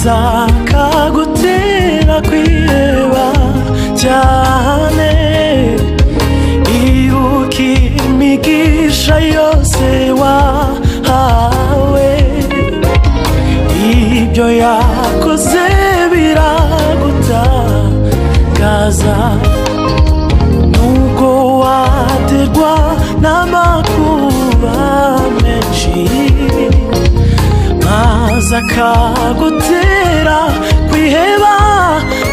maze akagutera kwiheba cyane. Ibuka imigisha yose wahawe ibyo yakoze biragutangaza nubwo waterwa n'amakuba menshi maze akagutera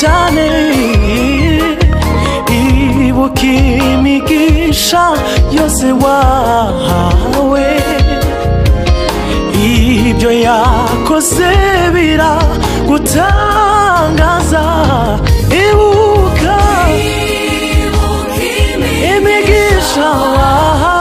cyane ibuka imigisha yose wahawe ibyo yakoze biragutangaza ibuka imigisha wahawe